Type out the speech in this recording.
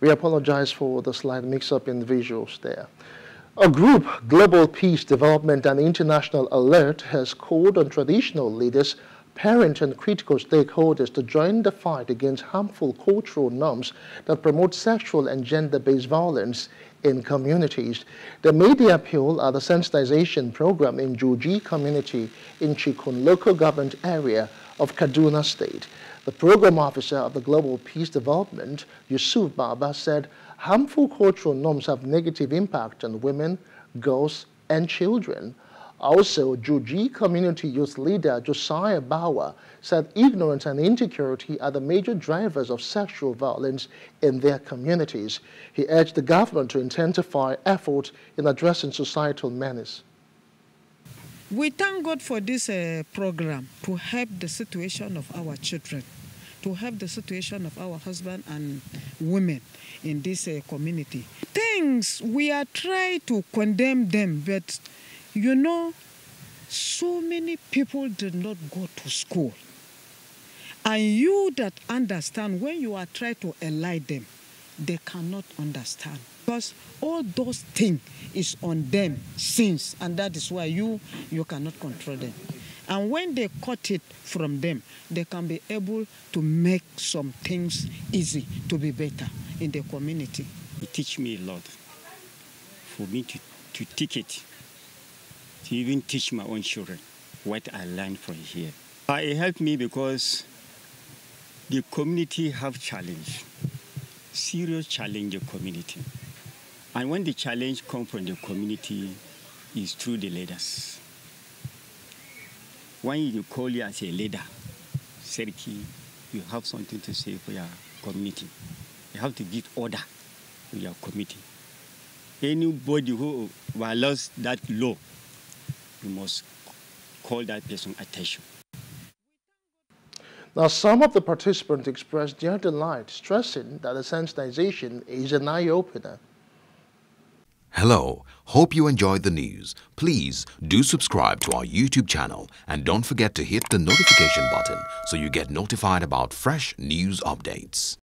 We apologize for the slight mix-up in the visuals there. A group, Global Peace Development and International Alert, has called on traditional leaders, parents and critical stakeholders to join the fight against harmful cultural norms that promote sexual and gender-based violence in communities. The media appeal at the sensitization program in Juji community in Chikun local government area of Kaduna State. The program officer of the Global Peace Development, Yusuf Baba, said harmful cultural norms have negative impact on women, girls, and children. Also, Juji community youth leader Josiah Bauer said ignorance and insecurity are the major drivers of sexual violence in their communities. He urged the government to intensify efforts in addressing societal menace. We thank God for this uh, program to help the situation of our children, to help the situation of our husband and women in this uh, community. Things we are trying to condemn them, but you know, so many people did not go to school. And you that understand, when you are trying to enlighten them, they cannot understand. Because all those things is on them since, and that is why you you cannot control them. And when they cut it from them, they can be able to make some things easy to be better in the community. It teach me a lot for me to, to take it, to even teach my own children what I learned from here. It helped me because the community have challenge, serious challenge the community. And when the challenge come from the community, is through the leaders. When you call you as a leader, Seriki, you have something to say for your community. You have to give order to your community. Anybody who violates that law, you must call that person attention. Now, some of the participants expressed their delight, stressing that the sensitization is an eye-opener. Hello, hope you enjoyed the news. Please do subscribe to our YouTube channel and don't forget to hit the notification button so you get notified about fresh news updates.